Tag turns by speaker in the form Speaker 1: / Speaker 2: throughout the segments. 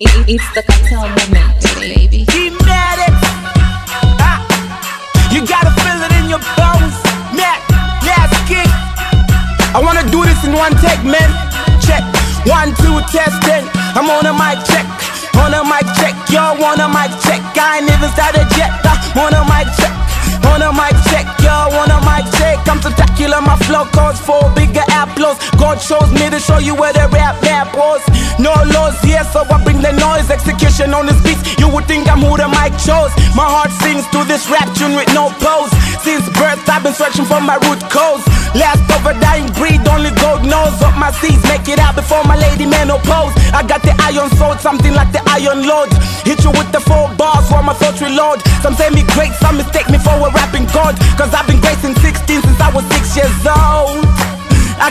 Speaker 1: It- it's the cartel moment, baby.
Speaker 2: Thematic. Ah. You gotta feel it in your bones. Matt, last kick. I wanna do this in one take, man. Check. One, two, testing. I'm on a mic check. On a mic check. Yo, on a mic check. I ain't even started yet. Uh, on a mic check. On a mic check, yo, on a mic check. I'm spectacular, my flow calls for bigger applause. God shows me to show you where the rap map was. No laws, yeah, so I bring the noise. Execution on this beat, you would think I'm who the mic chose. My heart sings to this rap tune with no pose. Since birth, I've been searching for my root cause. Last of a dying breed, only God knows what my seeds make it out before my lady menopause. I got the iron sword, something like the iron lord. Hit you with the four bars while my thoughts reload. Some say me great, some mistake me for a rapping god. Cause I've been great since 16 since I was six years old.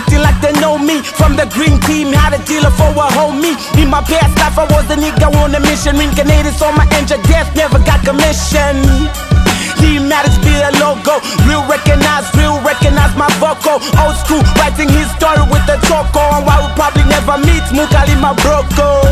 Speaker 2: Acting like they know me from the green team. Had a dealer for a homie. In my past life, I was a nigga on a mission. Reincarnated on my angel death, never got commission. Thematics be the logo. Real recognize, real recognize my vocal. Old school, writing his story with the choco. And why we probably never meet Mukali my broco.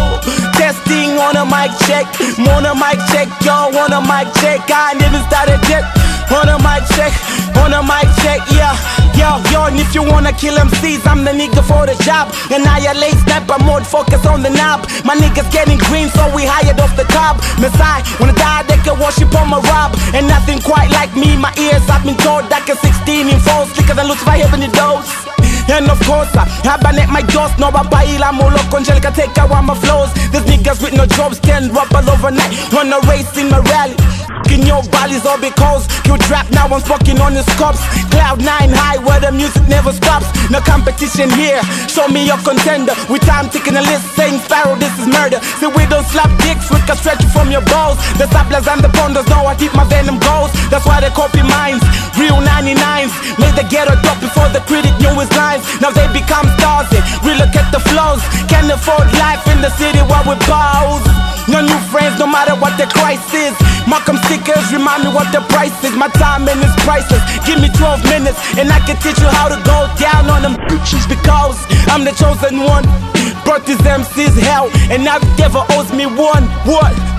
Speaker 2: Testing on a mic check. On a mic check, yo, on a mic check. I ain't even started yet. On a mic check, on a mic check, yeah. Yo, yo, and if you wanna kill MCs, I'm the nigga for the job. Annihilate sniper mode, focus on the knob. My niggas getting green, so we hired off the top. Messiah, when I die, they can worship on my rob. And nothing quite like me, my ears, I've been told that can 16 in falls, slicker than Lucifer, heaven the dose. Of course, I have at my doors, no babaila, molo, angelica, take out my flows. These niggas with no jobs can all overnight. Wanna race in my rally. In your valleys all because you trap now I'm fucking on the scopes Cloud 9 high where the music never stops No competition here Show me your contender With time ticking the list saying Sparrow this is murder See we don't slap dicks we can stretch you from your balls The saplers and the ponders know I keep my venom goals That's why they copy mines Real 99s Made the ghetto top before the his lines Now they become stars and at the flows Can't afford life in the city while we pause No new friends no matter what the crisis Malcolm stickers remind me what the price is. My timing is priceless. Give me 12 minutes and I can teach you how to go down on them bitches because I'm the chosen one. Brought these MCs hell and now devil owes me one. What?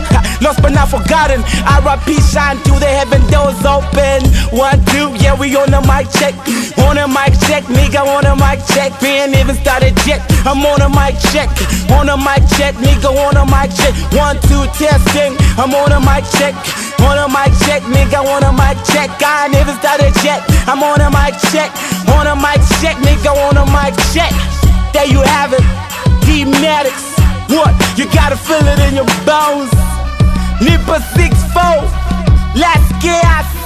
Speaker 2: Lost but not forgotten. RIP shine through the heaven doors open. One, two, yeah, we on the mic check. On a mic check, nigga, on a mic check. We ain't even started yet. I'm on a mic check. On a mic check, nigga, on a mic check. One, two, testing. I'm on a mic check. On a mic check, nigga, on a mic check. I ain't even started yet. I'm on a mic check. On a mic check, nigga, on a mic check. There you have it. Thematics. What? You gotta feel it in your bones. Nipper 6 4. Let's get?